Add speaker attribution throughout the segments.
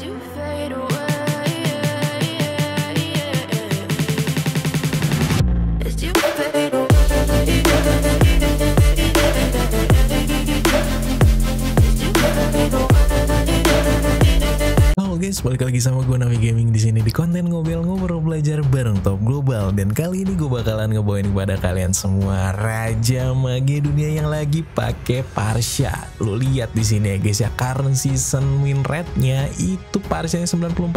Speaker 1: to fade away.
Speaker 2: Guys, balik lagi sama gue Navi Gaming di sini di konten ngobrol-ngobrol belajar bareng Top Global dan kali ini gue bakalan ngebawain kepada kalian semua Raja Mage dunia yang lagi pakai Parsha. Lo lihat di sini ya guys ya, current season win rate-nya itu Parsha-nya 94,4%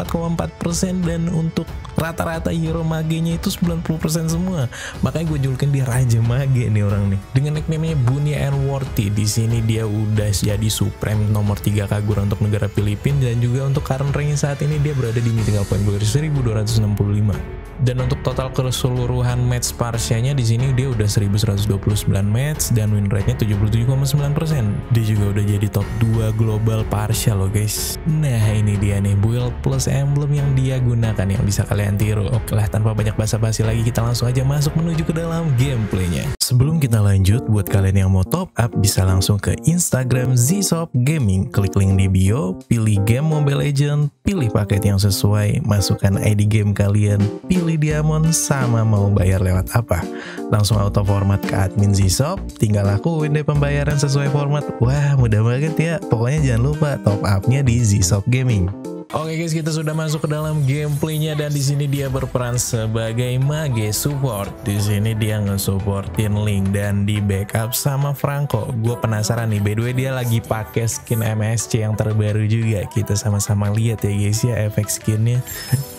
Speaker 2: dan untuk rata-rata hero magenya itu 90% semua. Makanya gue julukin dia Raja Mage nih orang nih. Dengan nickname-nya Bunya and Worthy di sini dia udah jadi supreme nomor 3 Kagura untuk negara Filipina dan juga untuk current rank saat ini dia berada di mythical point Glory 1265. Dan untuk total keseluruhan match Parsianya di sini dia udah 1129 match dan win rate-nya 77,9%. Dia juga udah jadi top 2 global Parsia loh guys. Nah ini dia nih build plus emblem yang dia gunakan yang bisa kalian tiru. Oke lah tanpa banyak basa-basi lagi kita langsung aja masuk menuju ke dalam gameplaynya. Sebelum kita lanjut, buat kalian yang mau top up bisa langsung ke Instagram Zshop Gaming. Klik link di bio, pilih game Mobile Legend, pilih paket yang sesuai, masukkan ID game kalian, pilih diamond sama mau bayar lewat apa. Langsung auto format ke admin Zshop, tinggal lakuin deh pembayaran sesuai format. Wah, mudah banget ya. Pokoknya jangan lupa top upnya di Zshop Gaming. Oke guys, kita sudah masuk ke dalam gameplaynya dan di sini dia berperan sebagai mage support. Di sini dia nge-supportin Link dan di backup sama Franco. Gue penasaran nih, by the way dia lagi pakai skin MSC yang terbaru juga. Kita sama-sama lihat ya guys ya efek skinnya.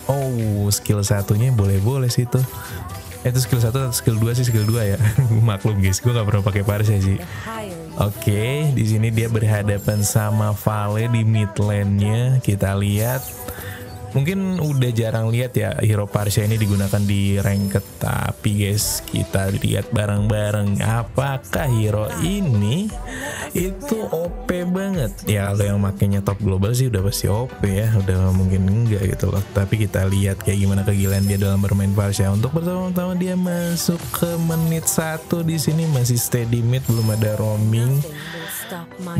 Speaker 2: Oh, skill satunya boleh-boleh sih tuh. Eh, itu skill satu atau skill 2 sih skill 2 ya. Maklum guys, gue gak pernah pakai Parsha sih. Oke, di sini dia berhadapan sama Vale di mid lane-nya. Kita lihat. Mungkin udah jarang lihat ya hero Parsha ini digunakan di ranked tapi guys kita lihat bareng-bareng apakah hero ini itu OP banget? Ya kalau yang makainya top global sih udah pasti OP ya udah mungkin enggak gitu loh. Tapi kita lihat kayak gimana kegilaan dia dalam bermain Parsha. Untuk pertama-tama dia masuk ke menit satu di sini masih steady mid belum ada roaming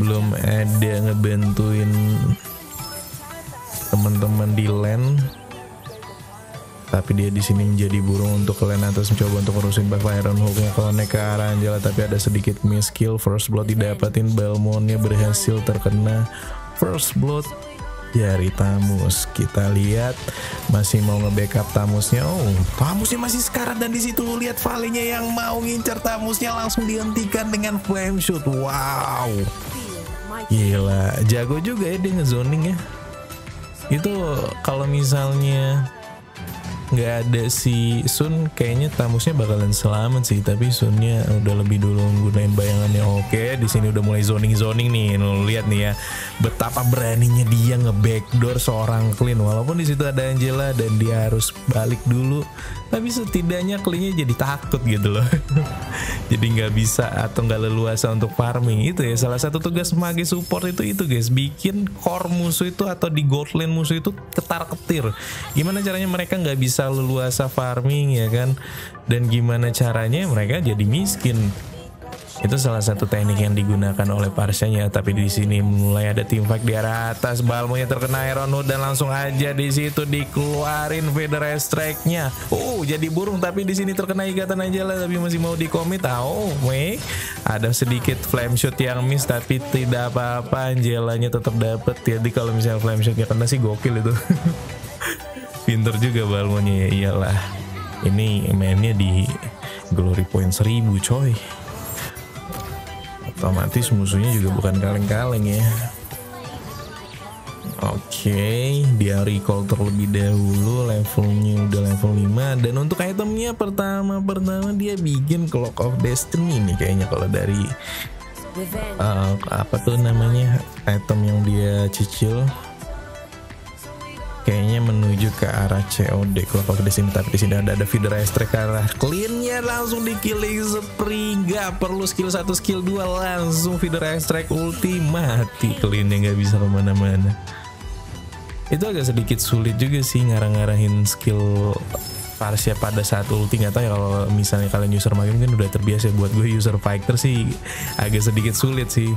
Speaker 2: belum ada ngebantuin teman-teman di lane tapi dia di sini menjadi burung untuk ke lane atas mencoba untuk urusin backfire hooknya. Connect ke arah Angela tapi ada sedikit miss kill. First blood didapatin Balmonnya berhasil terkena. First blood dari Tamus. Kita lihat masih mau nge-backup Tamusnya. Oh Tamusnya masih sekarat dan di situ lu lihat Valinya yang mau ngincer Tamusnya langsung dihentikan dengan flame shoot. Wow. Gila jago juga ya dia ngezoning ya itu kalau misalnya nggak ada si Sun kayaknya tamusnya bakalan selamat sih. Tapi Sunnya udah lebih dulu gunain bayangannya. Oke di sini udah mulai zoning zoning nih. Lo lihat nih ya betapa beraninya dia nge-backdoor seorang clean walaupun di situ ada Angela dan dia harus balik dulu tapi setidaknya cleannya jadi takut gitu loh. Jadi nggak bisa atau nggak leluasa untuk farming. Itu ya salah satu tugas mage support itu itu guys. Bikin core musuh itu atau di gold lane musuh itu ketar ketir. Gimana caranya mereka nggak bisa leluasa farming ya kan? Dan gimana caranya mereka jadi miskin itu salah satu teknik yang digunakan oleh Parsanya tapi di sini mulai ada tim fight di arah atas Balmonya terkena Iron Hood dan langsung aja di situ dikeluarin Feather Strike-nya. Oh, jadi burung tapi di sini terkena ikatan aja lah tapi masih mau dikomit. Oh, weh. Ada sedikit flame shot yang miss tapi tidak apa-apa Angelanya tetap dapat. Jadi kalau misalnya flame shotnya kena sih gokil itu. Pinter juga Balmonya ya iyalah. Ini mainnya di Glory Point 1000 coy otomatis musuhnya juga bukan kaleng-kaleng ya. Oke, dia recall terlebih dahulu levelnya udah level 5 dan untuk itemnya pertama-pertama dia bikin Clock of Destiny nih kayaknya kalau dari uh, apa tuh namanya item yang dia cicil kayaknya menuju ke arah COD Clock of Destiny tapi di sini ada ada feeder strike ke arah cleannya langsung di killing spree nggak perlu skill 1 skill 2 langsung feeder strike ulti mati cleannya nggak bisa ke mana-mana. Itu agak sedikit sulit juga sih ngarah-ngarahin skill Parsha pada saat ulti. Nggak tahu ya kalau misalnya kalian user mage mungkin udah terbiasa. Buat gue user fighter sih agak sedikit sulit sih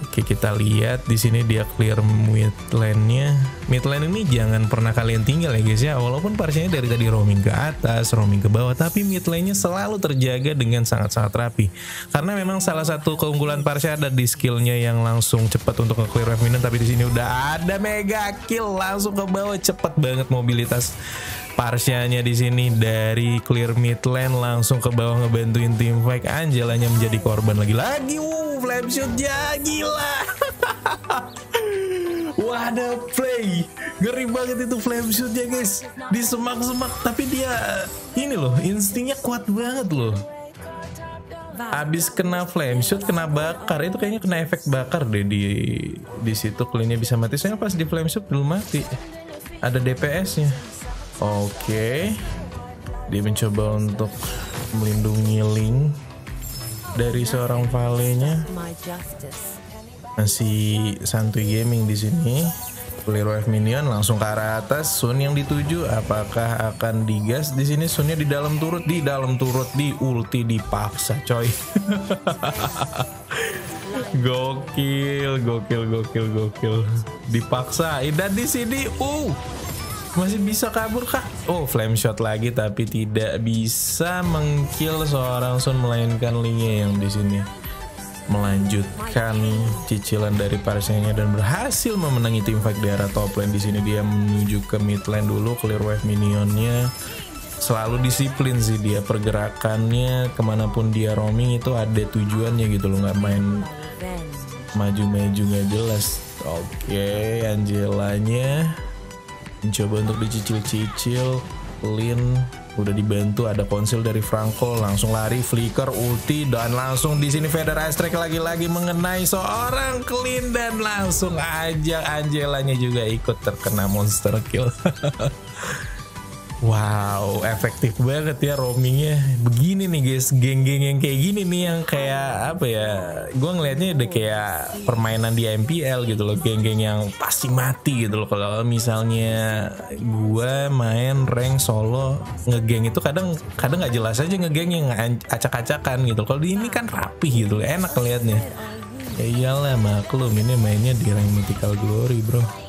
Speaker 2: oke kita lihat di sini dia clear mid lane-nya. Mid lane ini jangan pernah kalian tinggal ya guys ya. Walaupun Parsianya dari tadi roaming ke atas, roaming ke bawah, tapi mid lane-nya selalu terjaga dengan sangat-sangat rapi. Karena memang salah satu keunggulan Parsia ada di skillnya yang langsung cepat untuk nge-clear wave minion. Tapi di sini udah ada mega kill langsung ke bawah cepet banget mobilitas Parsianya di sini dari clear mid lane langsung ke bawah ngebantuin tim fight Angelanya menjadi korban lagi-lagi. Uh, flame shot ya gila. Wah ada play Ngeri banget itu flame shootnya guys. Di semak-semak Tapi dia Ini loh instingnya kuat banget loh. Abis kena flame shoot Kena bakar Itu kayaknya kena efek bakar deh Di di situ cleannya bisa mati. Soalnya pas di flame shoot belum mati. Ada DPS nya Oke. Dia mencoba untuk Melindungi Link Dari seorang Vale-nya masih santuy gaming di sini. Clear wave minion langsung ke arah atas. Sun yang dituju apakah akan digas di sini? Sunnya di dalam turut, di dalam turut, di ulti dipaksa, coy. gokil, gokil, gokil, gokil. Dipaksa. Dan di sini, uh, masih bisa kabur kah? Oh, flame shot lagi tapi tidak bisa mengkill seorang Sun melainkan Ling yang di sini melanjutkan cicilan dari Parsianya dan berhasil memenangi tim fight di arah top lane. Di sini dia menuju ke mid lane dulu clear wave minionnya. Selalu disiplin sih dia pergerakannya ke mana pun dia roaming itu ada tujuannya gitu loh nggak main maju-maju nggak jelas. Oke Angelanya mencoba untuk dicicil-cicil Lin udah dibantu ada konsil dari Franco langsung lari flicker ulti dan langsung di sini Federer Strike lagi-lagi mengenai seorang clean dan langsung aja Angelanya juga ikut terkena monster kill Wow, efektif banget ya roamingnya. Begini nih guys, geng-geng yang kayak gini nih yang kayak apa ya? Gue ngelihatnya udah kayak permainan di MPL gitu loh, geng-geng yang pasti mati gitu loh. Kalau misalnya gue main rank solo ngegeng itu kadang kadang nggak jelas aja ngegeng yang acak-acakan gitu. Kalau di ini kan rapi gitu, enak ngelihatnya. Ya iyalah maklum ini mainnya di rank mythical glory bro.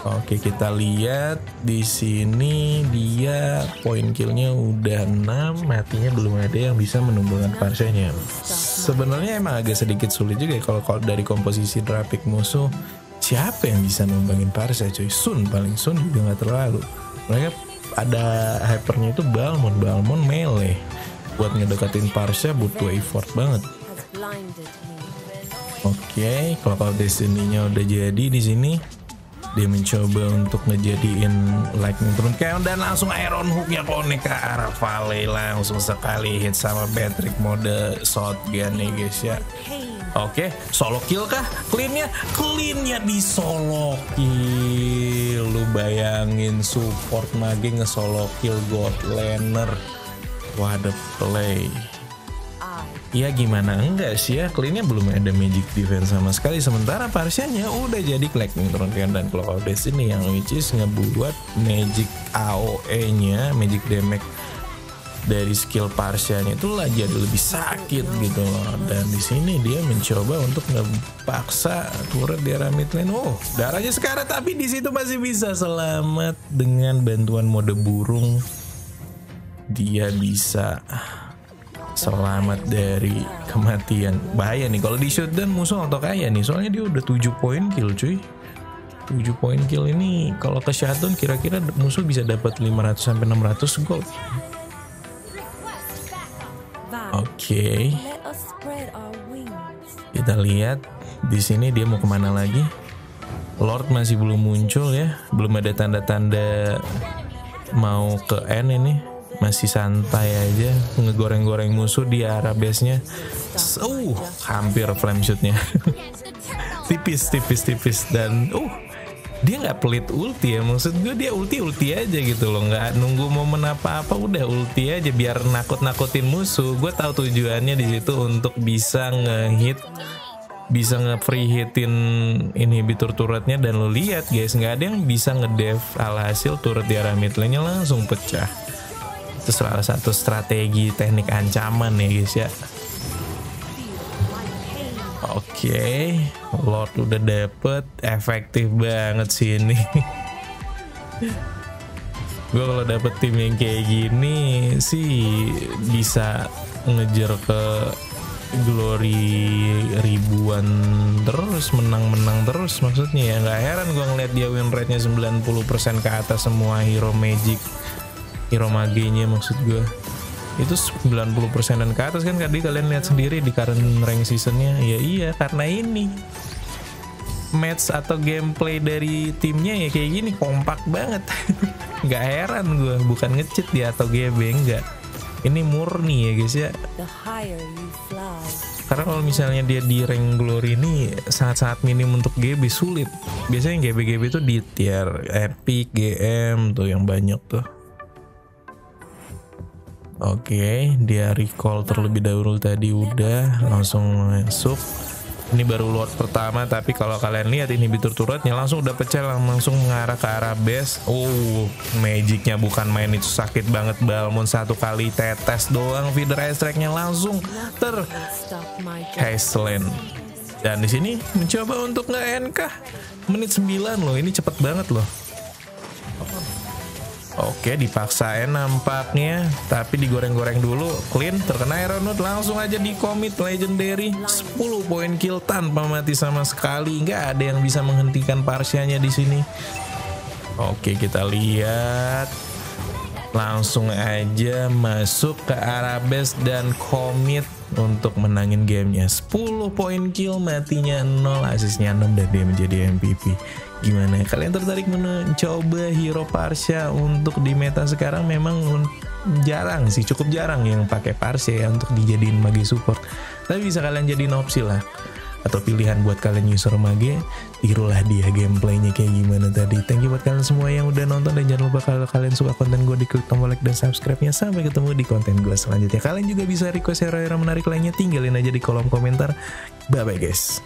Speaker 2: Oke kita lihat di sini dia poin killnya udah 6 matinya belum ada yang bisa menumbangkan parsenya. Sebenarnya emang agak sedikit sulit juga ya kalau dari komposisi grafik musuh siapa yang bisa numbangin parse cuy? Sun paling Sun juga nggak terlalu. Mereka ada hypernya itu Balmon Balmon melee. Buat ngedekatin parse butuh effort banget. Oke, kalau kalau destiny-nya udah jadi di sini, dia mencoba untuk ngejadiin lightning turun kayak dan langsung iron hooknya konek ke arah Valley langsung sekali hit sama Patrick mode shotgun nih guys ya. Oke, solo kill kah? Cleannya, cleannya di solo kill. Lu bayangin support mage nge-solo kill god laner. What a play. Ya gimana? Enggak sih ya Cleannya belum ada magic defense sama sekali. Sementara Parsianya udah jadi Lightning Turun dan Clock of Destiny Yang which is ngebuat magic AOE nya Magic damage dari skill Parsianya itu lah jadi lebih sakit gitu loh. Dan di sini dia mencoba untuk ngepaksa turret di arah mid lane oh darahnya sekarang tapi di situ masih bisa. Selamat dengan bantuan mode burung. Dia bisa selamat dari kematian. Bahaya nih kalau di shutdown musuh atau kaya nih soalnya dia udah 7 poin kill cuy. 7 poin kill ini kalau ke shutdown kira-kira musuh bisa dapat 500 sampai 600 gold. Oke.
Speaker 3: Wings.
Speaker 2: kita lihat di sini dia mau ke mana lagi. Lord masih belum muncul ya. Belum ada tanda-tanda mau ke N ini masih santai aja ngegoreng-goreng musuh di arah base-nya. Uh hampir flame shoot-nya. Tipis tipis tipis. Dan uh dia nggak pelit ulti ya. Maksud gue dia ulti ulti aja gitu loh. Nggak nunggu momen apa apa udah ulti aja biar nakut nakutin musuh. Gue tahu tujuannya di situ untuk bisa ngehit bisa nge-free hitin inhibitor turretnya. Dan lo lihat guys nggak ada yang bisa ngedev alhasil turret di arah mid lane-nya langsung pecah itu salah satu strategi teknik ancaman ya guys ya. Oke, Lord udah dapet, efektif banget sih ini. gue kalau dapet tim yang kayak gini sih bisa ngejar ke glory ribuan terus menang-menang terus maksudnya ya nggak heran gue ngeliat dia win rate nya 90% ke atas semua hero magic hero magenya maksud gue itu 90% dan ke atas kan tadi kalian lihat sendiri di current rank seasonnya. Ya iya karena ini. Match atau gameplay dari timnya ya kayak gini kompak banget. Nggak heran gue bukan ngecit dia atau GB enggak ini murni ya guys ya.
Speaker 3: The higher you fly,
Speaker 2: karena kalau misalnya dia di rank glory ini saat-saat minim untuk GB sulit. Biasanya GB-GB itu di tier epic GM tuh yang banyak tuh Oke, dia recall terlebih dahulu tadi udah langsung masuk. Ini baru Lord pertama, tapi kalau kalian lihat ini bitur turretnya langsung udah pecah langsung mengarah ke arah base. Oh, magicnya bukan main itu sakit banget Balmon satu kali tetes doang feeder strike-nya langsung ter. Hazeland. Dan di sini mencoba untuk nge NK menit 9 loh, ini cepet banget loh. Oke dipaksain nampaknya. Tapi digoreng-goreng dulu Clean terkena Aeronaut Langsung aja di commit Legendary. 10 poin kill tanpa mati sama sekali. Nggak ada yang bisa menghentikan Parsianya di sini. Oke kita lihat. Langsung aja masuk ke arah base dan commit untuk menangin gamenya. 10 poin kill matinya 0 asisnya 6 dan dia menjadi MVP gimana kalian tertarik mencoba hero Parsha untuk di meta sekarang? Memang jarang sih cukup jarang yang pakai Parsha ya untuk dijadiin mage support. Tapi bisa kalian jadiin opsi lah. Atau pilihan buat kalian user mage tirulah dia gameplaynya kayak gimana tadi. Thank you buat kalian semua yang udah nonton dan jangan lupa kalau kalian suka konten gue diklik tombol like dan subscribe nya sampai ketemu di konten gue selanjutnya. Kalian juga bisa request hero-hero menarik lainnya tinggalin aja di kolom komentar. Bye bye guys